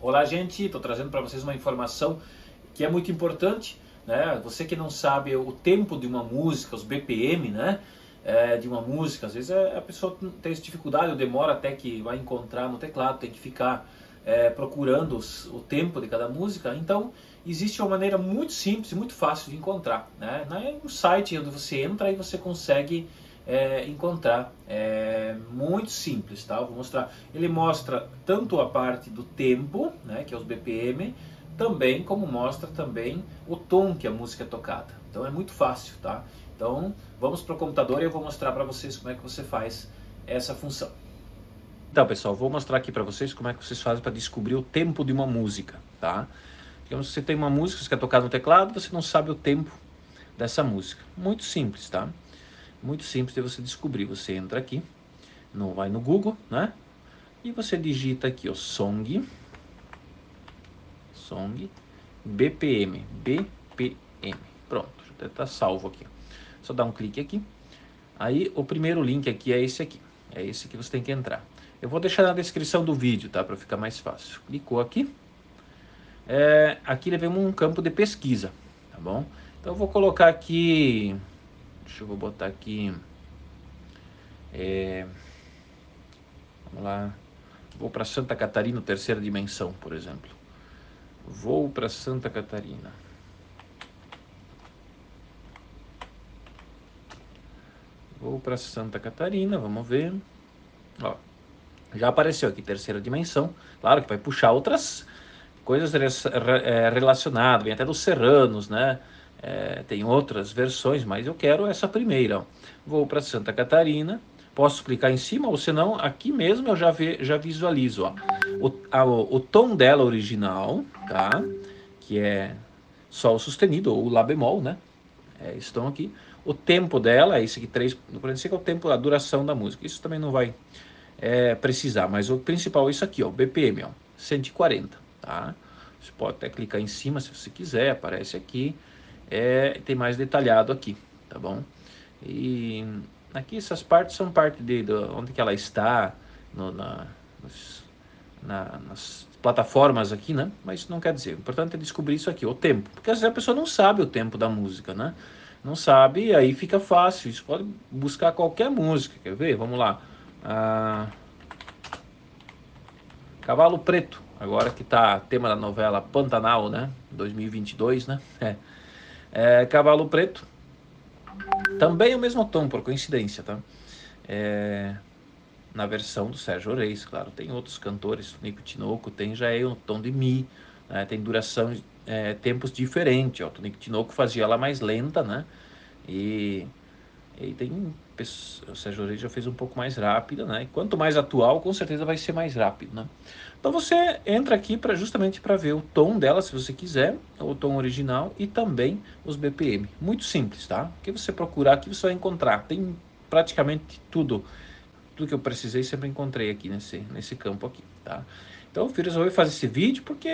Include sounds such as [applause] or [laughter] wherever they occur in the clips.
Olá, gente. Estou trazendo para vocês uma informação que é muito importante. Né? Você que não sabe o tempo de uma música, os BPM, né? É, de uma música, às vezes é, a pessoa tem essa dificuldade, ou demora até que vai encontrar no teclado, tem que ficar é, procurando os, o tempo de cada música. Então, existe uma maneira muito simples muito fácil de encontrar. Né? No site onde você entra e você consegue é, encontrar. É muito simples, tá? Eu vou mostrar. Ele mostra tanto a parte do tempo, né, que é os BPM, também como mostra também o tom que a música é tocada. Então é muito fácil, tá? Então vamos para o computador e eu vou mostrar para vocês como é que você faz essa função. Então, pessoal, vou mostrar aqui para vocês como é que vocês fazem para descobrir o tempo de uma música, tá? Digamos que você tem uma música, você quer tocar no teclado, você não sabe o tempo dessa música. Muito simples, tá? Muito simples de você descobrir. Você entra aqui, não vai no Google, né? E você digita aqui o song, song, BPM, BPM. Pronto, já está salvo aqui. Só dar um clique aqui. Aí o primeiro link aqui é esse aqui. É esse que você tem que entrar. Eu vou deixar na descrição do vídeo, tá? Para ficar mais fácil. Clicou aqui. É, aqui ele vem um campo de pesquisa, tá bom? Então eu vou colocar aqui Deixa eu botar aqui. É, vamos lá. Vou para Santa Catarina, terceira dimensão, por exemplo. Vou para Santa Catarina. Vou para Santa Catarina, vamos ver. Ó, já apareceu aqui terceira dimensão. Claro que vai puxar outras coisas é, relacionadas, vem até dos serranos, né? É, tem outras versões, mas eu quero essa primeira. Vou para Santa Catarina, posso clicar em cima, ou senão aqui mesmo eu já, ve, já visualizo ó. O, a, o, tom dela original, tá? que é Sol sustenido, ou Lá bemol, né? É tom aqui. O tempo dela, é esse aqui, 3, que é o tempo, a duração da música. Isso também não vai é, precisar, mas o principal é isso aqui, ó, BPM, ó, 140, tá? Você pode até clicar em cima se você quiser, aparece aqui é, tem mais detalhado aqui, tá bom? E aqui essas partes são parte de, de onde que ela está, no, na, nos, na, nas plataformas aqui, né? Mas não quer dizer, o importante é descobrir isso aqui, o tempo, porque às vezes a pessoa não sabe o tempo da música, né? Não sabe, aí fica fácil, isso pode buscar qualquer música, quer ver? Vamos lá. Ah, Cavalo Preto, agora que tá tema da novela Pantanal, né? 2022, né? [laughs] É. É, Cavalo Preto, também o mesmo tom, por coincidência, tá? É, na versão do Sérgio Reis, claro. Tem outros cantores, Nico Tinoco tem já é um tom de Mi, né? tem duração, é, tempos diferentes. Ó. O Nico Tinoco fazia ela mais lenta, né? E, e tem o Sérgio Reis já fez um pouco mais rápida, né? E quanto mais atual, com certeza vai ser mais rápido, né? Então você entra aqui para justamente para ver o tom dela, se você quiser, o tom original e também os BPM. Muito simples, tá? O que você procurar aqui você vai encontrar. Tem praticamente tudo, tudo que eu precisei sempre encontrei aqui nesse nesse campo aqui, tá? Então eu resolvi fazer esse vídeo porque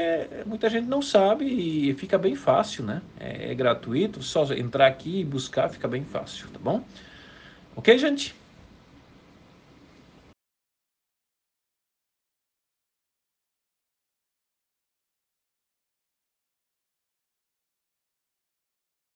muita gente não sabe e fica bem fácil, né? É, é gratuito, só entrar aqui e buscar fica bem fácil, tá bom? Ok, gente?